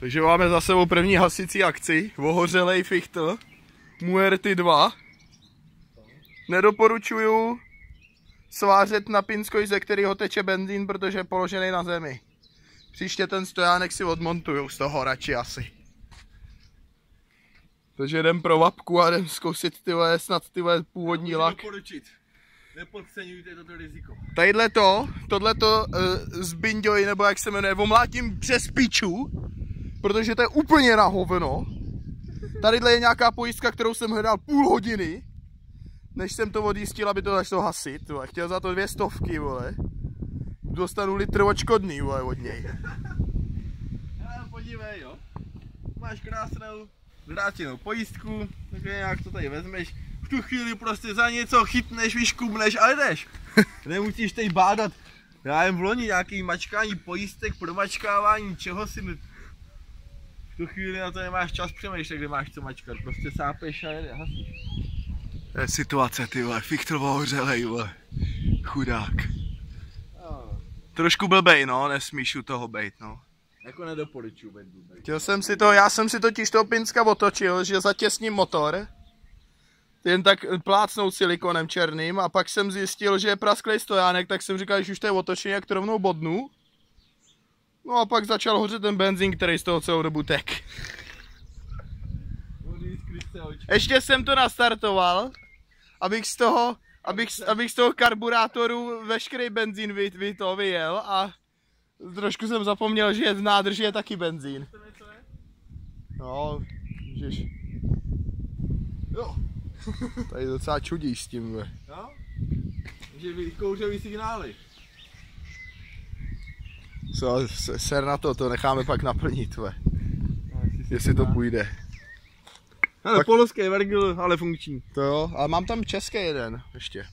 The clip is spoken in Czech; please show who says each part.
Speaker 1: Takže máme za sebou první hasicí akci. Vohořelej fichtl. Muerty 2. Nedoporučuju svářet na pinskoj, ze kterého teče benzín, protože je položený na zemi. Příště ten stojánek si odmontuju z toho radši asi. Takže jdem pro vapku a jdem zkusit ty vole, snad ty vole, původní lak.
Speaker 2: Doporučit. Nepodceňujte toto riziko.
Speaker 1: Tadyhle to, tohleto uh, z Binďoj, nebo jak se jmenuje, omlátím přes piču, protože to je úplně na hovno. Tadyhle je nějaká pojistka, kterou jsem hledal půl hodiny, než jsem to odjistil, aby to začalo hasit. Vole. Chtěl za to dvě stovky, vole. Dostanu litr odškodný, vole, od něj.
Speaker 2: Ale podívej, jo. Máš krásnou vrátěnou pojistku, tak nějak to tady vezmeš. V tu chvíli prostě za něco chytneš, vyškubneš a jdeš. Nemusíš teď bádat. Já jen v loni nějaký mačkání pojistek, promačkávání, čeho si tu chvíli na to nemáš čas přemýšlet, kde máš co mačkat. Prostě sápeš a hasíš.
Speaker 1: To je situace, ty vole, Fichtl ohořelej, vole. Chudák.
Speaker 2: No,
Speaker 1: Trošku blbej, no, nesmíš u toho bejt, no.
Speaker 2: jako nedoporučuji být blbej.
Speaker 1: Chtěl jsem si to, já jsem si totiž toho Pinska otočil, že zatěsním motor, jen tak plácnout silikonem černým a pak jsem zjistil, že je prasklej stojánek, tak jsem říkal, že už to je otočený, jak to rovnou bodnu. No a pak začal hořet ten benzín, který z toho celou dobu tek. Ještě jsem to nastartoval, abych z toho, abych, abych z toho karburátoru veškerý benzín vy, vy to vyjel a trošku jsem zapomněl, že v nádrži je taky benzín. No, ježiš.
Speaker 2: Jo,
Speaker 1: Tady docela čudíš s tím, ve.
Speaker 2: jo? Že vy kouřový signály.
Speaker 1: Co, ser na to, to necháme pak naplnit, ve. Jestli to půjde.
Speaker 2: Ale
Speaker 1: Pak-
Speaker 2: polský vergil, ale funkční.
Speaker 1: To jo, ale mám tam český jeden ještě.